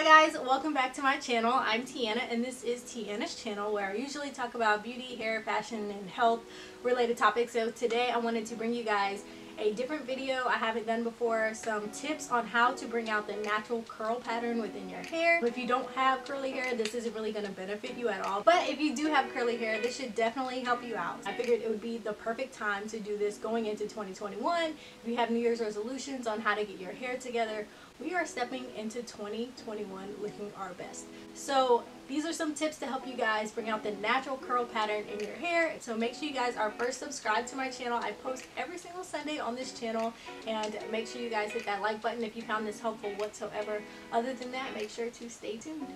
Hi guys, welcome back to my channel. I'm Teanna and this is Teanna's channel where I usually talk about beauty, hair, fashion, and health related topics. So today I wanted to bring you guys a different video I haven't done before, some tips on how to bring out the natural curl pattern within your hair. If you don't have curly hair, this isn't really going to benefit you at all. But if you do have curly hair, this should definitely help you out. I figured it would be the perfect time to do this going into 2021. If you have New Year's resolutions on how to get your hair together, we are stepping into 2021 looking our best. So these are some tips to help you guys bring out the natural curl pattern in your hair. So make sure you guys are first subscribed to my channel. I post every single Sunday on this channel and make sure you guys hit that like button if you found this helpful whatsoever. Other than that, make sure to stay tuned.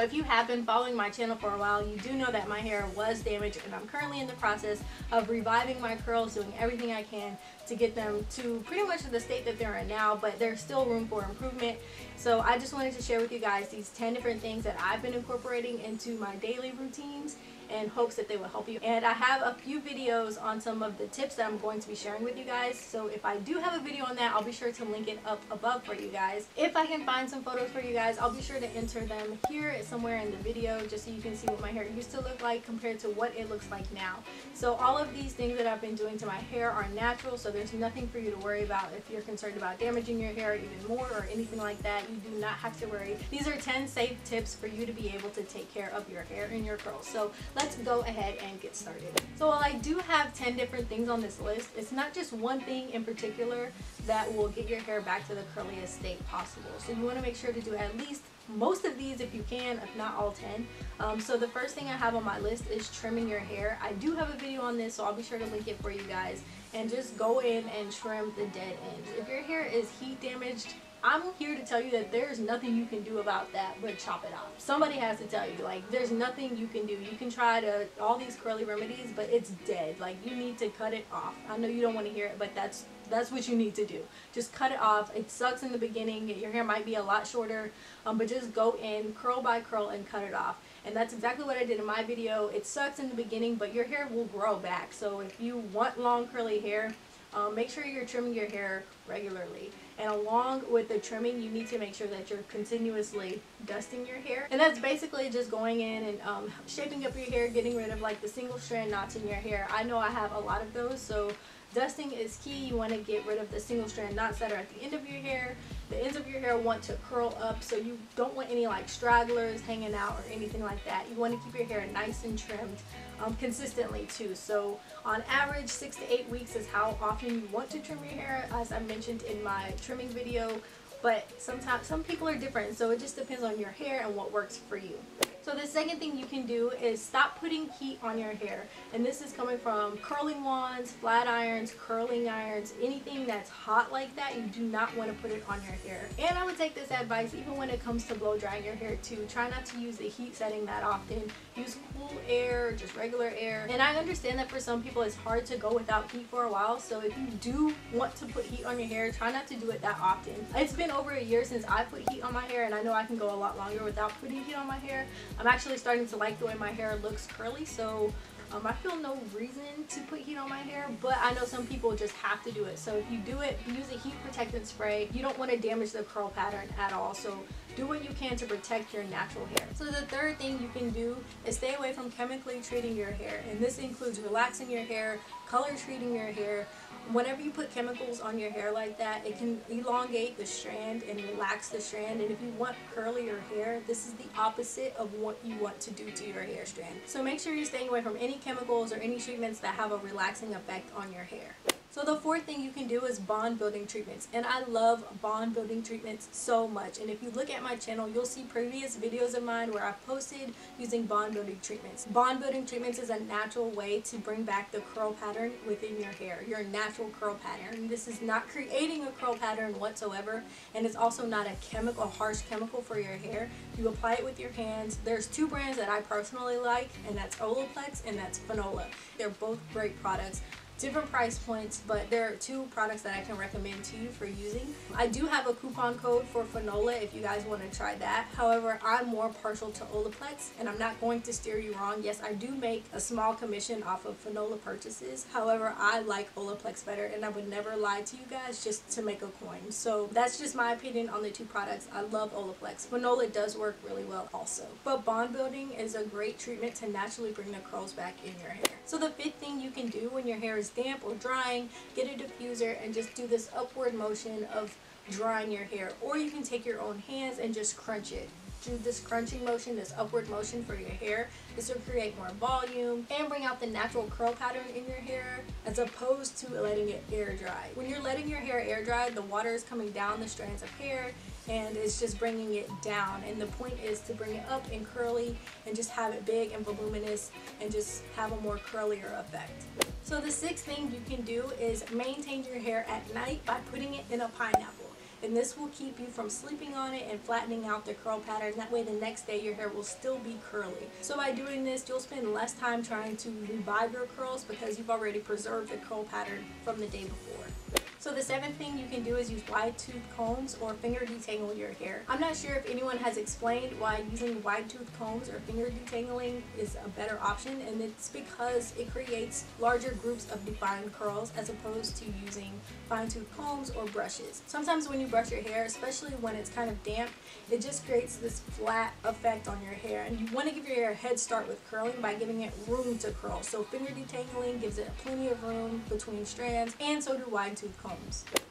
If you have been following my channel for a while, you do know that my hair was damaged and I'm currently in the process of reviving my curls, doing everything I can to get them to pretty much the state that they're in now, but there's still room for improvement. So I just wanted to share with you guys these 10 different things that I've been incorporating into my daily routines in hopes that they will help you. And I have a few videos on some of the tips that I'm going to be sharing with you guys. So if I do have a video on that, I'll be sure to link it up above for you guys. If I can find some photos for you guys, I'll be sure to enter them here somewhere in the video just so you can see what my hair used to look like compared to what it looks like now. So all of these things that I've been doing to my hair are natural, so there's nothing for you to worry about if you're concerned about damaging your hair even more or anything like that. You do not have to worry. These are 10 safe tips for you to be able to take care of your hair and your curls. So let's go ahead and get started. So while I do have 10 different things on this list, it's not just one thing in particular that will get your hair back to the curliest state possible. So you want to make sure to do at least most of these if you can, if not all 10. Um, so the first thing I have on my list is trimming your hair. I do have a video on this, so I'll be sure to link it for you guys. And just go in and trim the dead ends. If your hair is heat damaged, I'm here to tell you that there's nothing you can do about that but chop it off. Somebody has to tell you, like, there's nothing you can do. You can try to, all these curly remedies, but it's dead. Like, you need to cut it off. I know you don't want to hear it, but that's that's what you need to do. Just cut it off. It sucks in the beginning. Your hair might be a lot shorter, um, but just go in curl by curl and cut it off. And that's exactly what I did in my video. It sucks in the beginning, but your hair will grow back. So if you want long curly hair, um, make sure you're trimming your hair regularly. And along with the trimming, you need to make sure that you're continuously dusting your hair. And that's basically just going in and um, shaping up your hair, getting rid of like the single strand knots in your hair. I know I have a lot of those, so Dusting is key. You want to get rid of the single strand knots that are at the end of your hair. The ends of your hair want to curl up so you don't want any like stragglers hanging out or anything like that. You want to keep your hair nice and trimmed um, consistently too. So on average, six to eight weeks is how often you want to trim your hair as I mentioned in my trimming video. But sometimes some people are different so it just depends on your hair and what works for you. So the second thing you can do is stop putting heat on your hair. And this is coming from curling wands, flat irons, curling irons, anything that's hot like that, you do not want to put it on your hair. And I would take this advice even when it comes to blow drying your hair too. Try not to use the heat setting that often. Use cool air, just regular air. And I understand that for some people it's hard to go without heat for a while. So if you do want to put heat on your hair, try not to do it that often. It's been over a year since I put heat on my hair and I know I can go a lot longer without putting heat on my hair. I'm actually starting to like the way my hair looks curly so um, I feel no reason to put heat on my hair, but I know some people just have to do it. So if you do it, use a heat protectant spray. You don't want to damage the curl pattern at all. So do what you can to protect your natural hair. So the third thing you can do is stay away from chemically treating your hair. And this includes relaxing your hair, color treating your hair, whenever you put chemicals on your hair like that, it can elongate the strand and relax the strand. And if you want curlier hair, this is the opposite of what you want to do to your hair strand. So make sure you're staying away from any chemicals or any treatments that have a relaxing effect on your hair. So the fourth thing you can do is bond building treatments. And I love bond building treatments so much. And if you look at my channel, you'll see previous videos of mine where I've posted using bond building treatments. Bond building treatments is a natural way to bring back the curl pattern within your hair, your natural curl pattern. This is not creating a curl pattern whatsoever. And it's also not a chemical, harsh chemical for your hair. You apply it with your hands. There's two brands that I personally like, and that's Olaplex and that's Fanola. They're both great products different price points, but there are two products that I can recommend to you for using. I do have a coupon code for Fanola if you guys want to try that. However, I'm more partial to Olaplex and I'm not going to steer you wrong. Yes, I do make a small commission off of Fanola purchases. However, I like Olaplex better and I would never lie to you guys just to make a coin. So that's just my opinion on the two products. I love Olaplex. Fanola does work really well also. But bond building is a great treatment to naturally bring the curls back in your hair. So the fifth thing you can do when your hair is damp or drying, get a diffuser and just do this upward motion of drying your hair. Or you can take your own hands and just crunch it. Do this crunching motion, this upward motion for your hair. This will create more volume and bring out the natural curl pattern in your hair as opposed to letting it air dry. When you're letting your hair air dry, the water is coming down the strands of hair and it's just bringing it down. And the point is to bring it up and curly and just have it big and voluminous and just have a more curlier effect. So the sixth thing you can do is maintain your hair at night by putting it in a pineapple. And this will keep you from sleeping on it and flattening out the curl pattern. That way the next day your hair will still be curly. So by doing this you'll spend less time trying to revive your curls because you've already preserved the curl pattern from the day before so the seventh thing you can do is use wide tooth combs or finger detangle your hair. I'm not sure if anyone has explained why using wide tooth combs or finger detangling is a better option and it's because it creates larger groups of defined curls as opposed to using fine tooth combs or brushes. Sometimes when you brush your hair, especially when it's kind of damp, it just creates this flat effect on your hair and you want to give your hair a head start with curling by giving it room to curl. So finger detangling gives it plenty of room between strands and so do wide tooth combs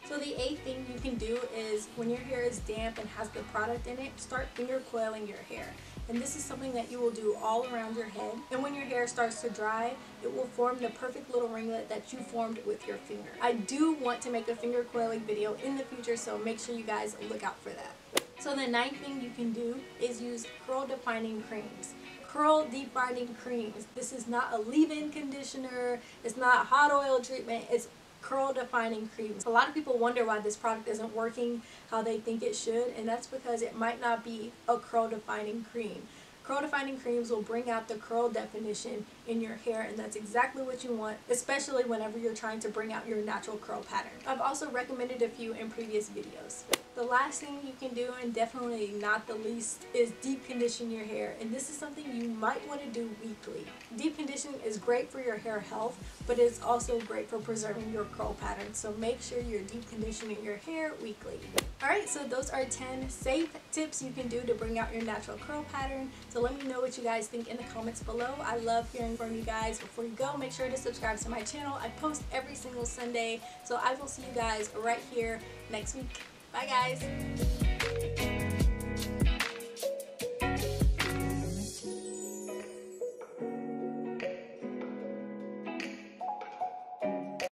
So the eighth thing you can do is when your hair is damp and has the product in it, start finger coiling your hair. And this is something that you will do all around your head. And when your hair starts to dry, it will form the perfect little ringlet that you formed with your finger. I do want to make a finger coiling video in the future, so make sure you guys look out for that. So the ninth thing you can do is use curl defining creams curl defining creams. This is not a leave-in conditioner. It's not hot oil treatment. It's curl defining creams. A lot of people wonder why this product isn't working how they think it should and that's because it might not be a curl defining cream. Curl defining creams will bring out the curl definition in your hair and that's exactly what you want, especially whenever you're trying to bring out your natural curl pattern. I've also recommended a few in previous videos. The last thing you can do, and definitely not the least, is deep condition your hair. And this is something you might want to do weekly. Deep conditioning is great for your hair health, but it's also great for preserving your curl pattern. So make sure you're deep conditioning your hair weekly. Alright, so those are 10 safe tips you can do to bring out your natural curl pattern. So let me know what you guys think in the comments below. I love hearing from you guys. Before you go, make sure to subscribe to my channel. I post every single Sunday. So I will see you guys right here next week. Bye guys.